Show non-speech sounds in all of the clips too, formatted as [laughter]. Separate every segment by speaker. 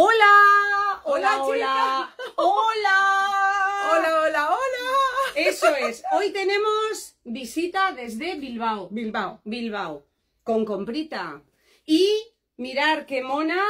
Speaker 1: Hola,
Speaker 2: Hola,
Speaker 1: hola, hola, hola.
Speaker 2: Hola, hola, hola.
Speaker 1: Eso es. Hoy tenemos visita desde Bilbao.
Speaker 2: Bilbao.
Speaker 1: Bilbao. Con comprita. Y mirar qué mona,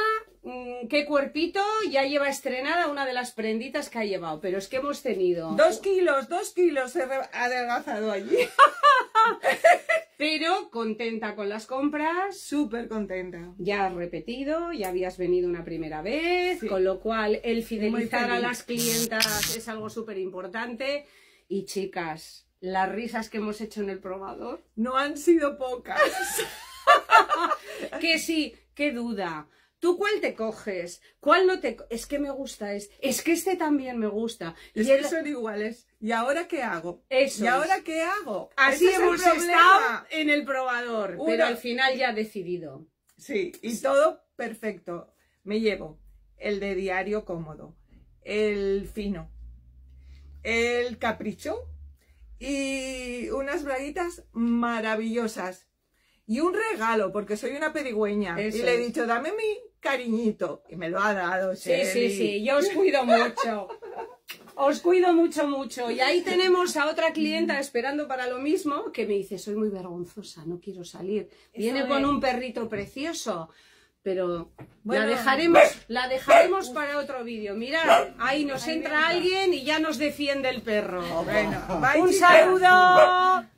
Speaker 1: mm, qué cuerpito, ya lleva estrenada una de las prenditas que ha llevado. Pero es que hemos tenido.
Speaker 2: Dos kilos, dos kilos he adelgazado allí. [laughs]
Speaker 1: Pero contenta con las compras.
Speaker 2: Súper contenta.
Speaker 1: Ya has repetido, ya habías venido una primera vez,
Speaker 2: Sí.
Speaker 1: con lo cual el fidelizar a las clientas es algo súper importante. Y chicas, las risas que hemos hecho en el probador,
Speaker 2: No han sido pocas. [laughs]
Speaker 1: que sí, qué duda. ¿Tú cuál te coges? ¿Cuál no te Es que me gusta, es, es que este también me gusta.
Speaker 2: Es
Speaker 1: Y
Speaker 2: que
Speaker 1: el-
Speaker 2: son iguales. ¿Y ahora qué hago?
Speaker 1: Eso
Speaker 2: ¿Y
Speaker 1: es.
Speaker 2: ahora qué hago?
Speaker 1: Así
Speaker 2: Ese
Speaker 1: hemos estado en el probador, pero al final ya he decidido.
Speaker 2: Sí, y todo perfecto. Me llevo el de diario cómodo, el fino, el capricho y unas braguitas maravillosas. Y un regalo, porque soy una pedigüeña.
Speaker 1: Eso
Speaker 2: y le he dicho, dame mi cariñito. Y me lo ha dado.
Speaker 1: Sí, sí,
Speaker 2: Shelly.
Speaker 1: sí, yo os cuido mucho. Os cuido mucho, mucho. Y ahí tenemos a otra clienta esperando para lo mismo que me dice, soy muy vergonzosa, no quiero salir. Viene
Speaker 2: Eso
Speaker 1: con
Speaker 2: es.
Speaker 1: un perrito precioso, pero
Speaker 2: Bueno.
Speaker 1: la dejaremos, la dejaremos para otro vídeo. Mirad, ahí nos entra
Speaker 2: entra.
Speaker 1: alguien y ya nos defiende el perro.
Speaker 2: Bueno, bye,
Speaker 1: Un
Speaker 2: chicas.
Speaker 1: saludo.